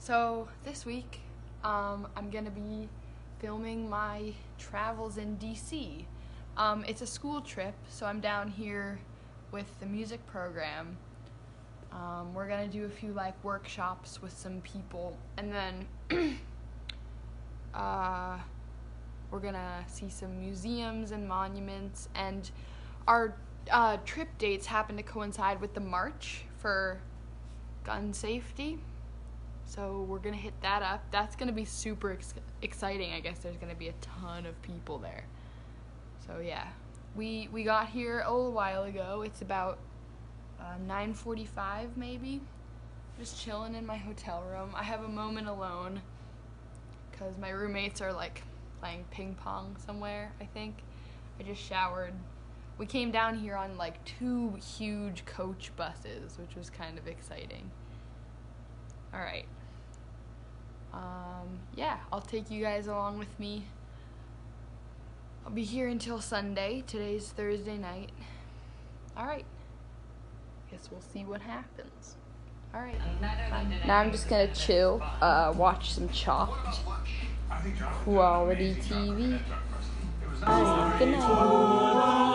So this week, um, I'm gonna be filming my travels in DC. Um, it's a school trip, so I'm down here with the music program. Um, we're gonna do a few like workshops with some people, and then uh, we're gonna see some museums and monuments. And our uh, trip dates happen to coincide with the march for gun safety. So we're gonna hit that up. That's gonna be super ex- exciting. I guess there's gonna be a ton of people there. So yeah, we we got here a little while ago. It's about uh, 9:45 maybe. Just chilling in my hotel room. I have a moment alone because my roommates are like playing ping pong somewhere. I think. I just showered. We came down here on like two huge coach buses, which was kind of exciting. All right. Um, yeah, I'll take you guys along with me. I'll be here until Sunday. Today's Thursday night. All right. Guess we'll see what happens. All right. Now I'm just gonna chill, uh, watch some chopped quality TV. Good night.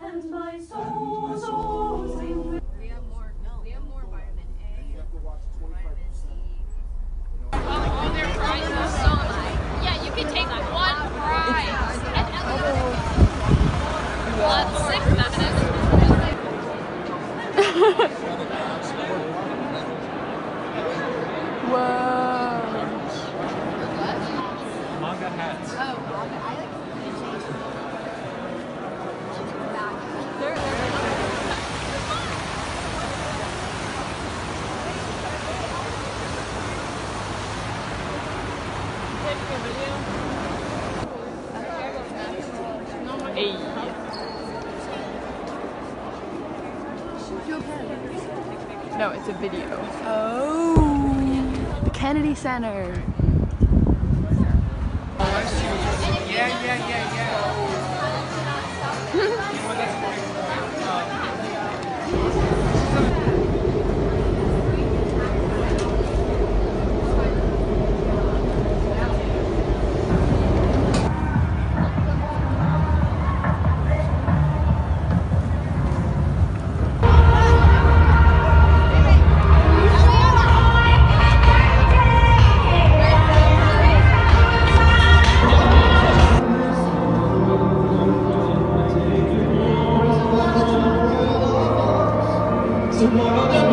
And my soul, soul sing. We have more. No, we have more vitamin A. You have to watch 25%. Yeah, you can take one prize. One six feminist. Whoa. Manga hats. Hey. No, it's a video. Oh. The Kennedy Center. Yeah, yeah, yeah, yeah. tomorrow.